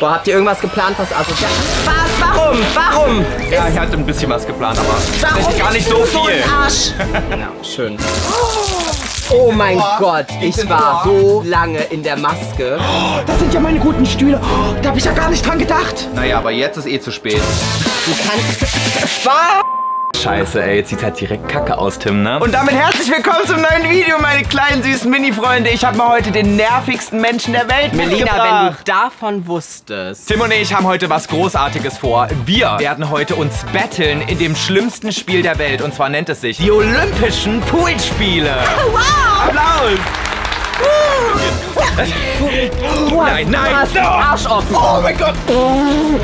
Boah, habt ihr irgendwas geplant, was asozial Was? Warum? Warum? Ja, ich hatte ein bisschen was geplant, aber tatsächlich gar nicht so viel. ein Arsch? Ja, schön. Oh mein Gott, ich war so- so lange in der Maske. Das sind ja meine guten Stühle. Oh, da habe ich ja gar nicht dran gedacht. Naja, aber jetzt ist eh zu spät. Du kannst... Scheiße, ey, jetzt sieht halt direkt kacke aus, Tim, ne? Und damit herzlich willkommen zum neuen Video, meine kleinen süßen Mini-Freunde. Ich habe mal heute den nervigsten Menschen der Welt Melina, wenn du davon wusstest... Tim und ich haben heute was Großartiges vor. Wir werden heute uns battlen in dem schlimmsten Spiel der Welt. Und zwar nennt es sich die Olympischen Poolspiele. Wow! Applaus! Nein, nein! Du hast Arschoffen. Oh mein Gott!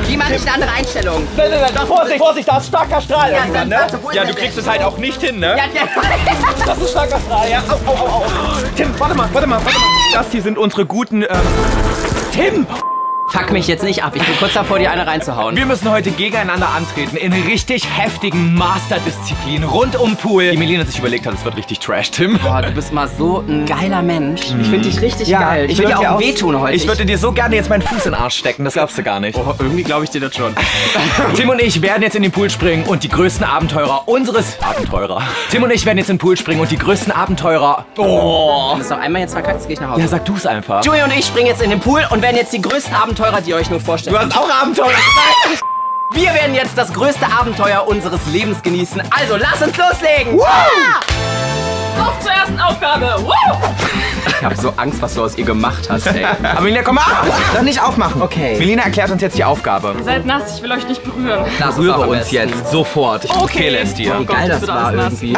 Wie mache ich eine andere Einstellung? Nein, nein, nein, Vorsicht, Vorsicht, da ist starker Strahl Ja, irgendwann, ne? warte, Ja, du kriegst es halt auch nicht hin, ne? Ja, ja. Das ist starker Strahl, ja. Au, au, au, au. Tim, warte mal, warte mal, warte mal. Das hier sind unsere guten, ähm... Tim! Fuck mich jetzt nicht ab. Ich bin kurz davor, dir eine reinzuhauen. Wir müssen heute gegeneinander antreten in richtig heftigen Masterdisziplinen rund um Pool. Die Melina sich überlegt hat, es wird richtig Trash, Tim. Boah, du bist mal so ein geiler Mensch. Ich finde dich richtig geil. Ich will würd dir auch wehtun heute. Ich würde dir so gerne jetzt meinen Fuß in den Arsch stecken, das glaubst du gar nicht. Oh, irgendwie glaube ich dir das schon. Tim und ich werden jetzt in den Pool springen und die größten Abenteurer unseres... Abenteurer. Tim und ich werden jetzt in den Pool springen und die größten Abenteurer... Oh. Du bist doch einmal jetzt verkackt, jetzt gehe ich nach Hause. Ja, sag du's einfach. Joey und ich springen jetzt in den Pool und werden jetzt die größten Abenteurer, die ihr euch nur vorstellt. Du hast auch Abenteurer. Wir werden jetzt das größte Abenteuer unseres Lebens genießen. Also, lass uns loslegen! Auf zur ersten Aufgabe. Woo! Ich habe so Angst, was du aus ihr gemacht hast, ey. Aber Melina, komm mal! Doch nicht aufmachen. Okay. Melina erklärt uns jetzt die Aufgabe. Seid nass, ich will euch nicht berühren. Lass Rühre am uns besten. jetzt sofort. Ich befehle es dir. Wie geil Gott, das war irgendwie.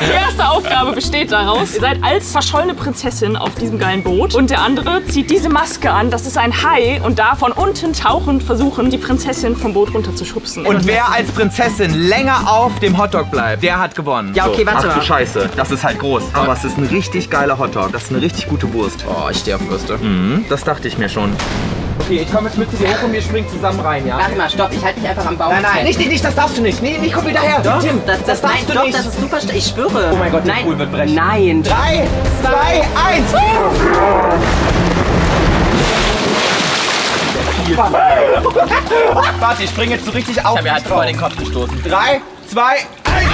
Die erste Aufgabe besteht daraus, ihr seid als verschollene Prinzessin auf diesem geilen Boot und der andere zieht diese Maske an, das ist ein Hai und da von unten tauchend versuchen, die Prinzessin vom Boot runter zu schubsen. Und wer als Prinzessin länger auf dem Hotdog bleibt, der hat gewonnen. Ja, okay, warte Ach du. Scheiße. Das ist halt groß. Aber es ist ein richtig geiler Hotdog. Das ist eine richtig gute Wurst. Oh, ich stehe auf Würste. Das dachte ich mir schon. Okay, ich komme jetzt mit zu dir hoch und wir springen zusammen rein, ja? Warte mal, stopp, ich halte dich einfach am Baum. Nein, nein, fest. nicht, nicht, nicht, das darfst du nicht. Nee, nicht, komm wieder her. Tim, Das, das, darfst nein, du doch, nicht. das ist super. Ich schwöre. Oh mein Gott, der nein. Pool wird brechen. Nein. Drei, zwei, eins. Warte, ich springe jetzt so richtig auf. Ich habe mir halt voll den Kopf gestoßen. Drei, zwei, eins.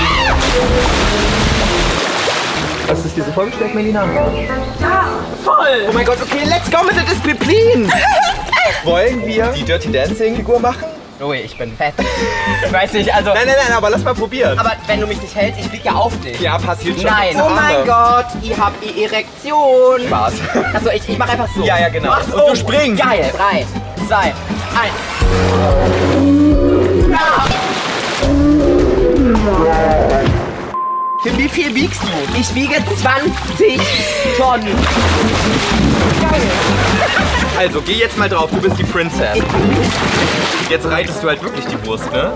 Hast du es dir so vorgestellt, Melina? Ja, voll. Oh mein Gott, okay, let's go mit der Disziplin. Wollen wir die Dirty Dancing Figur machen? Joey, ich bin fett. Ich weiß nicht, also... Nein, nein, nein, aber lass mal probieren. Aber wenn du mich nicht hältst, ich fliege ja auf dich. ja, passiert schon. Nein. Oh mein Gott, ich hab die Erektion. Spaß. Achso, ich, ich mach einfach so. Ja, ja, genau. Mach's Und du springst. Geil. Drei, zwei, eins. Tim, wie viel wiegst du? Ich wiege 20 Tonnen. Also, geh jetzt mal drauf, du bist die Princess. Jetzt reitest du halt wirklich die Wurst, ne?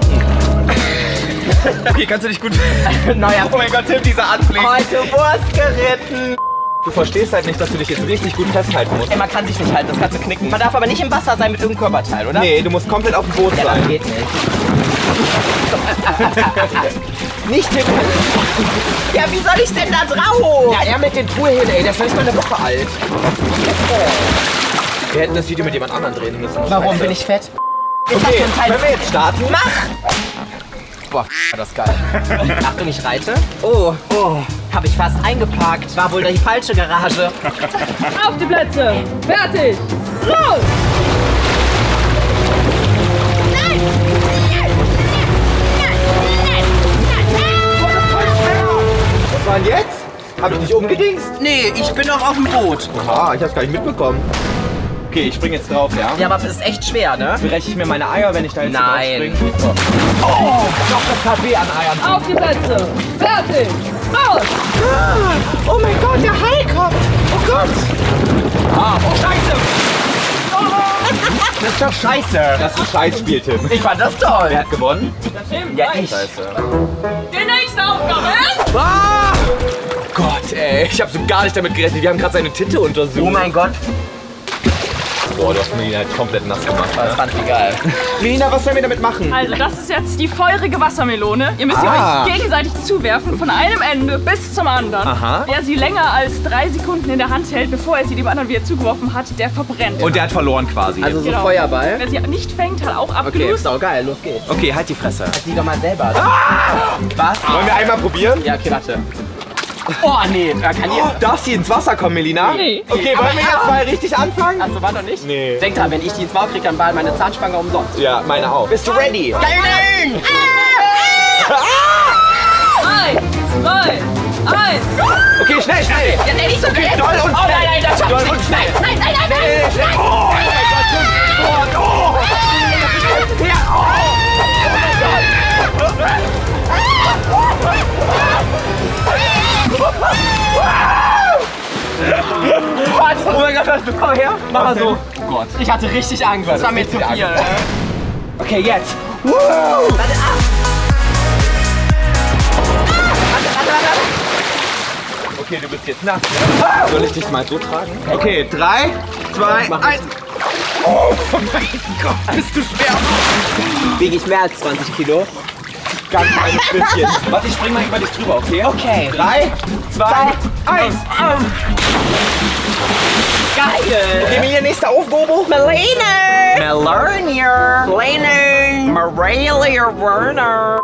Okay, kannst du dich gut... Neuer Oh mein Gott, Tim, dieser Anblick. Heute Wurst geritten. Du verstehst halt nicht, dass du dich jetzt richtig gut festhalten musst. Ey, man kann sich nicht halten, das kannst du knicken. Man darf aber nicht im Wasser sein mit irgendeinem Körperteil, oder? Nee, du musst komplett auf dem Boot Ja, das sein. geht nicht. Nicht Tim. Ja, wie soll ich denn da drauf? Ja, er mit den Poolhähnen, ey, der ist nicht mal eine Woche alt. Wir hätten das Video mit jemand anderem drehen müssen. Warum Scheiße. bin ich fett? Okay, können wir jetzt starten? Mach! Boah, das ist geil. Achtung, ich reite. Oh, oh, habe ich fast eingeparkt. War wohl die falsche Garage. Auf die Plätze. Fertig. Los! War denn jetzt? Hab ich dich umgedingst? Nee, ich bin noch auf dem Boot. Oha, ich hab's gar nicht mitbekommen. Okay, ich spring jetzt drauf, ja? Ja, aber es ist echt schwer, ne? Breche ich mir meine Eier, wenn ich da jetzt so Nein. spring? Oh, doch, das weh an Eiern. Auf die Plätze. Fertig. Los! Oh mein Gott, der Hai kommt! Oh Gott! Ah, oh Scheiße! Das ist doch scheiße! Das ist ein Scheißspiel, Tim. Ich fand das toll. Wer hat gewonnen? Tim, Ja, ich. Scheiße. Die nächste Aufgabe ist... Ah! Gott, ey, ich hab so gar nicht damit gerechnet. Wir haben gerade seine Titte untersucht. Oh mein Gott. Boah, du hast Melina halt komplett nass gemacht. Das fand ich geil. Melina, was sollen wir damit machen? Also, das ist jetzt die feurige Wassermelone. Ihr müsst Ah. sie euch gegenseitig zuwerfen, von einem Ende bis zum anderen. Aha. Wer sie länger als drei Sekunden in der Hand hält, bevor er sie dem anderen wieder zugeworfen hat, der verbrennt. Und der hat verloren quasi. Also so Genau. Feuerball. Wer sie nicht fängt, hat auch Okay, abgelöst. ist auch geil. Los geht's. okay, halt die Fresse. Sieh doch mal selber. Was? Wollen wir einmal probieren? Ja, okay, warte. Oh, nee. Er kann hier. Oh, darf sie ins Wasser kommen, Melina? Nee. Okay, wollen wir jetzt mal richtig anfangen? Achso, war noch nicht? Nee. Denk dran, wenn ich die ins Maul krieg, dann war meine Zahnspange umsonst. Ja, meine auch. Bist du ready? Nein! Eins, zwei, eins. Okay, schnell, schnell. Ja, nee, nicht so schnell. Doll und Oh, nein, nein, das schafft Doll und schnell. Nein, nein, nein, nein, nein. Schnell, schnell. Oh, mein Gott. Oh, oh. Ja, oh. Oh mein Gott, was du komm her? Mach mal so. Oh Gott. Ich hatte richtig Angst. Das war mir zu viel. Okay, jetzt. Okay, du bist jetzt nass. Soll ich dich mal so tragen? Okay, drei, zwei, eins. Oh mein Gott, bist du schwer. Wiege ich mehr als 20 Kilo? Ganz kleines bisschen. Warte, ich spring mal über dich drüber, okay? Okay. Drei, zwei, eins. Geil. Okay, Emilia, nächster Aufbobo. Melina. Melania. Melina. Morelia Werner.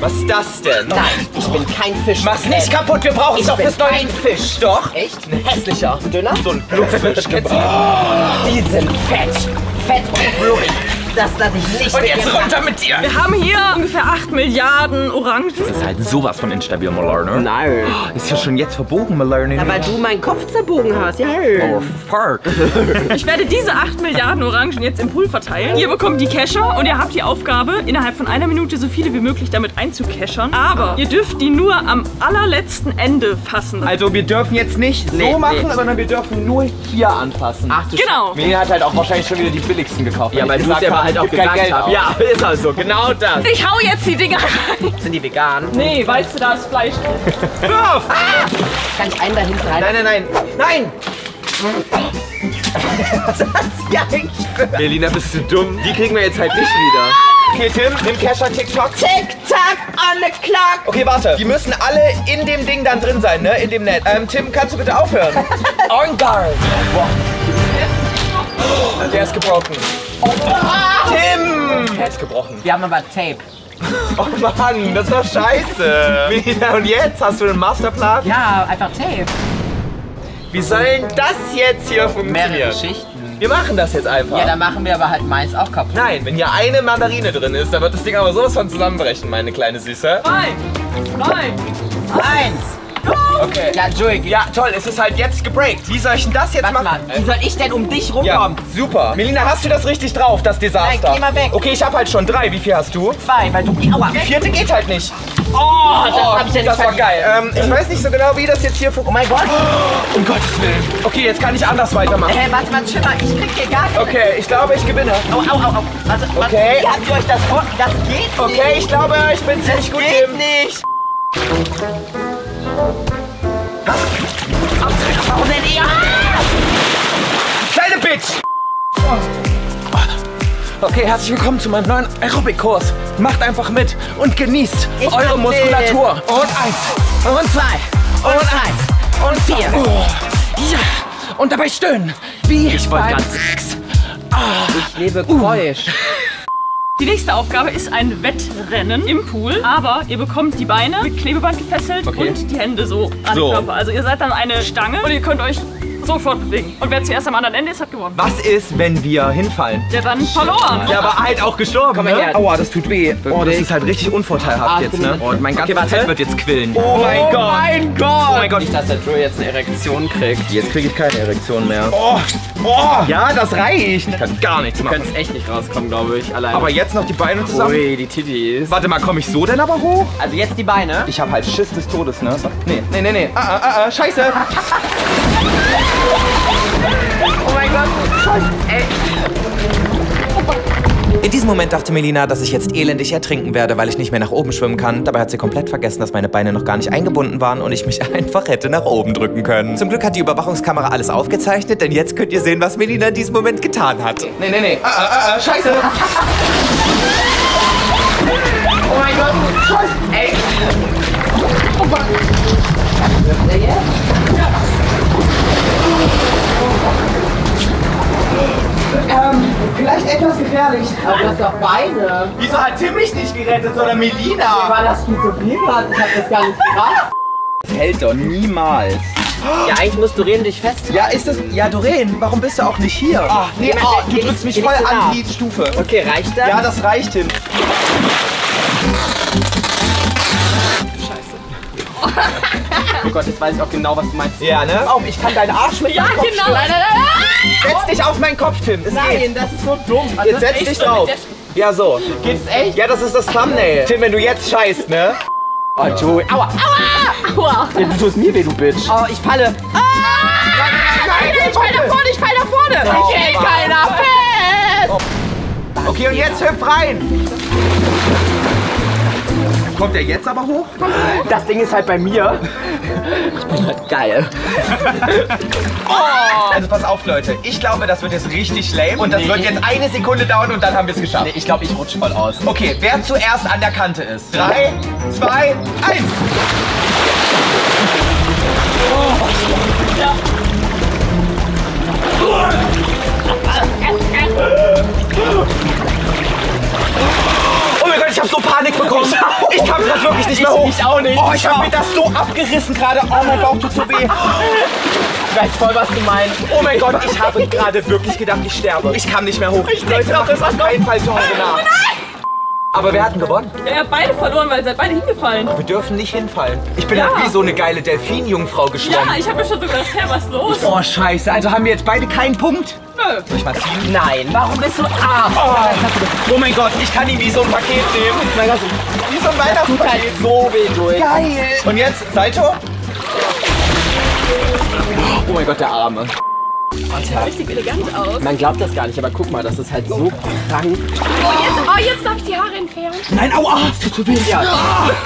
Was ist das denn? Nein, ich bin kein Fisch. Mach's nicht kaputt, wir brauchen es Ich doch bin fürs neue kein Fisch. Doch. Echt? Ein hässlicher. Ein dünner? So ein Blutfisch. Du? Die sind fett. Fett und blutig. Das lasse ich nicht Und jetzt runter mit dir. Wir haben hier ungefähr 8 Milliarden Orangen. Das ist halt sowas von instabil, Malarner. Nein. Ist ja schon jetzt verbogen, Malarner. Weil du meinen Kopf zerbogen hast. Ja. Oh, fuck. Ich werde diese 8 Milliarden Orangen jetzt im Pool verteilen. Ihr bekommt die Kescher und ihr habt die Aufgabe, innerhalb von einer Minute so viele wie möglich damit einzukeschern. Aber ihr dürft die nur am allerletzten Ende fassen. Also wir dürfen jetzt nicht Nee, so machen, nee. sondern wir dürfen nur hier anfassen. Ach du Genau. Melina hat halt auch wahrscheinlich schon wieder die billigsten gekauft. Ja, weil du es ja halt habe, auch gesagt aus. Ja, ist also genau das. Ich hau jetzt die Dinger rein. Sind die vegan? Nee, weißt du, da ist Fleisch drin. Hör auf! Kann ich einen da hinten rein? Nein, nein, nein. Nein! Was hat sie eigentlich für... Melina, bist du dumm? Die kriegen wir jetzt halt nicht wieder. Okay, Tim, nimm Kescher TikTok. Tick, tack, on the clock. Okay, warte. Die müssen alle in dem Ding dann drin sein, ne? In dem Netz. Ähm, Tim, kannst du bitte aufhören? On guard. Der ist gebrochen. Tim! Ist gebrochen. Wir haben aber Tape. Oh Mann, das war scheiße. Und jetzt? Hast du einen Masterplan? Ja, einfach Tape. Wie soll denn das jetzt hier Mehrere funktionieren? Geschichten. Wir machen das jetzt einfach. Ja, dann machen wir aber halt meins auch kaputt. Nein, wenn hier eine Mandarine drin ist, dann wird das Ding aber sowas von zusammenbrechen, meine kleine Süße. Drei, zwei, Eins. Okay. Ja, Joey, Ja, toll, es ist halt jetzt gebreakt. Wie soll ich denn das jetzt warte mal. machen? Wie soll ich denn um dich Ja, rumkommen? super. Melina, hast du das richtig drauf, das Desaster? Nein, geh mal weg. Okay, ich hab halt schon drei. Wie viel hast du? Zwei, weil du... Aua. Die vierte geht halt nicht. Oh, das Oh, hab ich ja nicht das war verdient. geil. Ähm, ich weiß nicht so genau, wie das jetzt hier Oh funktioniert. mein Gott. Um Gottes Willen. Okay, jetzt kann ich anders weitermachen. Hey, warte mal, Schimmer, ich krieg hier gar nicht. Okay, ich glaube, ich gewinne. Au, au, au, au. Warte, warte. Okay. Wie habt ihr euch das vor... Das geht nicht. Okay, ich glaube, ich bin ziemlich gut, geht Tim. nicht. Warum denn ihr? Kleine Bitch! Okay, herzlich willkommen zu meinem neuen Aerobic-Kurs. Macht einfach mit und genießt Ich eure Muskulatur. Und eins. Und zwei. Und eins. Und vier. Oh, ja. Und dabei stöhnen. Wie Ich wollte Sex. Ich lebe keusch. Die nächste Aufgabe ist ein Wettrennen im Pool, aber ihr bekommt die Beine mit Klebeband gefesselt Okay. und die Hände so an So. den Körper. Also ihr seid dann eine Stange und ihr könnt euch sofort bewegen. Und wer zuerst am anderen Ende ist, hat gewonnen. Was ist, wenn wir hinfallen? Der dann verloren. Ja, aber halt auch gestorben, Komm mal ne? her. Aua, das tut weh. Oh, das ist halt richtig unvorteilhaft Ah, jetzt, ne? Oh, mein ganzes Okay. Fett wird jetzt quillen. Oh mein Gott. mein Gott. Oh mein Gott. Nicht, dass der Joe jetzt eine Erektion kriegt. Jetzt kriege ich keine Erektion mehr. Oh, oh. Ja, das reicht. Ich kann gar nichts Du machen. könntest echt nicht rauskommen, glaube ich, alleine. Aber jetzt noch die Beine zusammen. Ui, die Tittis. Warte mal, komme ich so denn aber hoch? Also jetzt die Beine. Ich habe halt Schiss des Todes, ne? Nee, nee, nee, nee. Ah, ah, ah, ah, scheiße. Oh mein Gott. In diesem Moment dachte Melina, dass ich jetzt elendig ertrinken werde, weil ich nicht mehr nach oben schwimmen kann. Dabei hat sie komplett vergessen, dass meine Beine noch gar nicht eingebunden waren und ich mich einfach hätte nach oben drücken können. Zum Glück hat die Überwachungskamera alles aufgezeichnet, denn jetzt könnt ihr sehen, was Melina in diesem Moment getan hat. Nee, nee, nee. Ah, ah, ah, scheiße. Oh mein Gott. Scheiße. Ey. Oh Gott. Vielleicht etwas gefährlich. Aber du hast doch Beine. Wieso hat Tim mich nicht gerettet, sondern Melina? War das viel zu viel gerade? Ich hab das gar nicht gerafft. Das hält doch niemals. Ja, eigentlich musst Doreen dich fest. Ja, ist das. Ja, Doreen, warum bist du auch nicht hier? Ach, nee, mal- oh, du drückst mich voll so an die Stufe. Okay, reicht das? Ja, das reicht hin. Oh Gott, jetzt weiß ich auch genau, was du meinst. Ja, ne? Pass auf, ich kann deinen Arsch mit Ja, genau. Nein, nein, nein, Setz dich auf meinen Kopf, Tim. Es geht. Nein, das ist so dumm. Jetzt setz dich drauf. Ja, so. Geht's echt? Ja, das ist das Thumbnail. Tim, wenn du jetzt scheißt, ne? Oh, Joey. Aua. Aua. Ja, du tust mir weh, du Bitch. Oh, ich falle. Nein, nein, Ich fall nach vorne, ich fall nach vorne. Oh, ich hält keiner fest. Okay, und jetzt hüpf rein. Kommt er jetzt aber hoch? Das Ding ist halt bei mir. Ich bin halt geil. Also pass auf, Leute. Ich glaube, das wird jetzt richtig lame. Und das Nee. wird jetzt eine Sekunde dauern und dann haben wir es geschafft. Nee, ich glaube, ich rutsche voll aus. Okay, wer zuerst an der Kante ist? Drei, zwei, eins. Oh mein Gott, ich habe so Panik bekommen. Ich kam gerade wirklich nicht mehr hoch. Ich auch nicht. Oh, ich habe mir das so abgerissen gerade. Oh, mein Bauch tut so weh. Ich weiß voll, was du meinst. Oh mein Gott, ich habe gerade wirklich gedacht, ich sterbe. Ich kam nicht mehr hoch. Ich Leute, macht das auf keinen Fall zu Hause nach. Aber wer hat denn gewonnen? Ja, ihr habt beide verloren, weil ihr seid beide hingefallen. Wir dürfen nicht hinfallen. Ich bin Ja. halt wie so eine geile Delfinjungfrau geschwommen. Ja, ich habe mir schon so gedacht, hä, was los? Oh, scheiße. Also haben wir jetzt beide keinen Punkt? Nö. Soll ich mal ziehen? Nein. Warum bist du arm? Oh mein Gott, ich kann ihn wie so ein Paket nehmen. Mein Gott, Wie so ein tut halt Weihnachtspaket. so weh durch. Geil. Und jetzt Salto. Oh mein Gott, der Arme. Richtig elegant aus. Man glaubt das gar nicht, aber guck mal, das ist halt so krank. Oh, jetzt darf ich die. Nein, aua. Es tut so weh. Ja.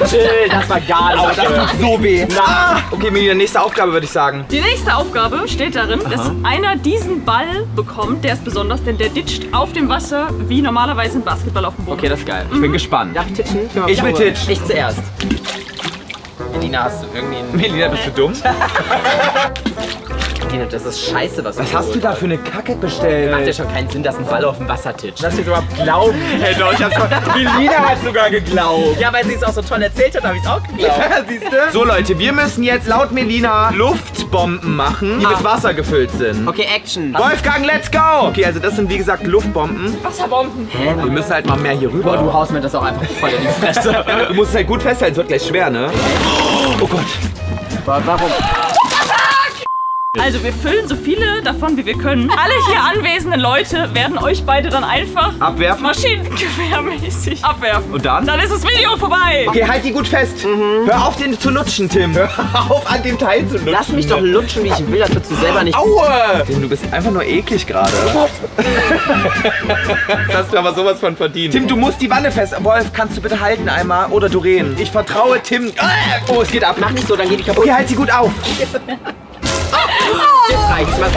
Chill, das war gar nicht Das schön. tut so weh. Na. Okay, Melina, nächste Aufgabe würde ich sagen. Die nächste Aufgabe besteht darin, dass einer diesen Ball bekommt. Der ist besonders, denn der ditcht auf dem Wasser wie normalerweise ein Basketball auf dem Boden. Okay, das ist geil. Ich bin gespannt. Darf ich titschen? mal Ich will titschen. Ich zuerst. Melina, hast du irgendwie einen... Melina, bist du dumm? Melina, das ist scheiße, was Was hast du da für eine Kacke bestellt? Macht ja schon keinen Sinn, dass ein Ball auf dem Wasser titscht. Dass wir überhaupt glauben. Hey, doch, ich hab's voll- Melina hat sogar geglaubt. Ja, weil sie es auch so toll erzählt hat, habe ich es auch geglaubt. Siehst du? So Leute, wir müssen jetzt laut Melina Luftbomben machen, die mit Wasser gefüllt sind. Okay, Action. Wolfgang, let's go! Okay, also das sind wie gesagt Luftbomben. Wasserbomben. Hä? Wir müssen halt mal mehr hier rüber. Boah, du haust mir das auch einfach voll in die Fresse. Du musst es halt gut festhalten, es wird gleich schwer, ne? Oh Gott. Warum? Also wir füllen so viele davon, wie wir können. Alle hier anwesenden Leute werden euch beide dann einfach Abwerfen. maschinengewehrmäßig abwerfen. Und dann? Dann ist das Video vorbei. Okay, halt die gut fest. Hör auf, den zu lutschen, Tim. Hör auf, an dem Teil zu lutschen. Lass mich doch lutschen, wie ich will, das würdest du selber nicht... Aua! Tim, du bist einfach nur eklig gerade. das hast du aber sowas von verdient. Tim, du musst die Wanne fest. Wolf, kannst du bitte halten einmal? Oder Doreen? Ich vertraue Tim. Oh, es geht ab. Mach nicht so, dann geht die kaputt. Okay, halt sie gut auf. Jetzt reicht's. Mach-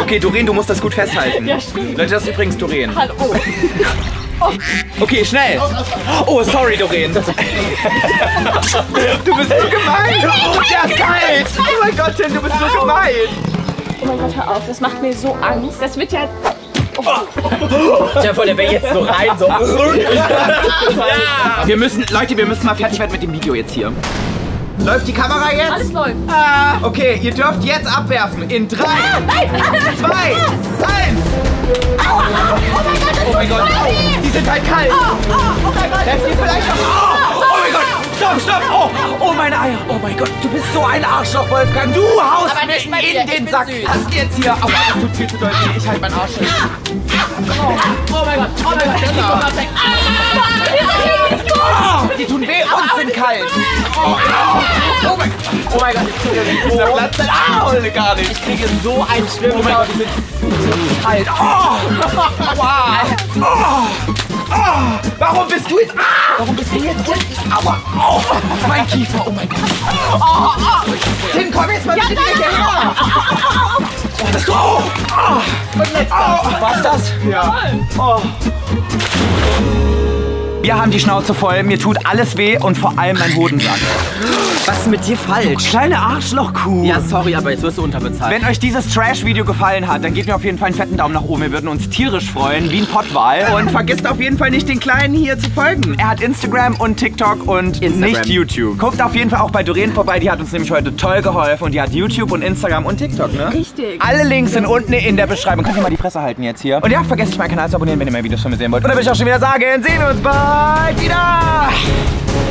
Okay, Doreen, du musst das gut festhalten. Ja, stimmt. Leute, das ist übrigens Doreen. Hallo. Okay, schnell. Oh, sorry, Doreen. Du bist so gemein. Der ist kalt. Oh mein Gott, Tim, du bist so gemein. Oh mein Gott, hör auf. Das macht mir so Angst. Das wird ja... Stell dir vor, der wäre jetzt so rein, so... Wir müssen, Leute, wir müssen mal fertig werden mit dem Video jetzt hier. Läuft die Kamera jetzt? Alles läuft. Ah, okay, ihr dürft jetzt abwerfen. In drei, zwei, eins. Oh mein Gott, au, die sind halt kalt. Helft ihr vielleicht noch? Oh, oh mein Gott, stopp, stopp. Oh, oh, meine Eier. Oh mein Gott, du bist so ein Arschloch, Wolfgang. Du haust Aber mir nicht dir, in den Sack. Hast jetzt hier. Aua, das tut viel zu doll weh. Ich halte meinen Arsch hin. Oh mein Gott, oh mein Gott. Der kommt gleich. Ah, Die tun weh und sind kalt. Oh, mein, oh mein Gott, ich kriege Platz. Au, gar nicht. Ich kriege so einen schlimmen oh die sind kalt. Oh, wow. Oh. Oh, warum bist du jetzt? Ah, warum bist du jetzt? Aua! Oh, mein Kiefer, oh mein Gott. Oh, oh. Tim, komm jetzt mal bitte ja, hierher. Oh, das, oh, oh. Und letzter. Oh. Was das? Ja. Oh. Wir haben die Schnauze voll, mir tut alles weh und vor allem mein Hodensack. Was ist mit dir falsch? Kleine Arschlochkuh. Ja, sorry, aber jetzt wirst du unterbezahlt. Wenn euch dieses Trash-Video gefallen hat, dann gebt mir auf jeden Fall einen fetten Daumen nach oben. Wir würden uns tierisch freuen, wie ein Pottwal. Und vergisst auf jeden Fall nicht, den Kleinen hier zu folgen. Er hat Instagram und TikTok und Instagram. nicht YouTube. Guckt auf jeden Fall auch bei Doreen vorbei, die hat uns nämlich heute toll geholfen. Und die hat YouTube und Instagram und TikTok, ne? Richtig. Alle Links sind unten in der Beschreibung. Könnt ihr mal die Fresse halten jetzt hier. Und ja, vergesst nicht meinen Kanal zu abonnieren, wenn ihr mehr Videos von mir sehen wollt. Und dann will ich auch schon wieder sagen, sehen wir uns bald ーキラー。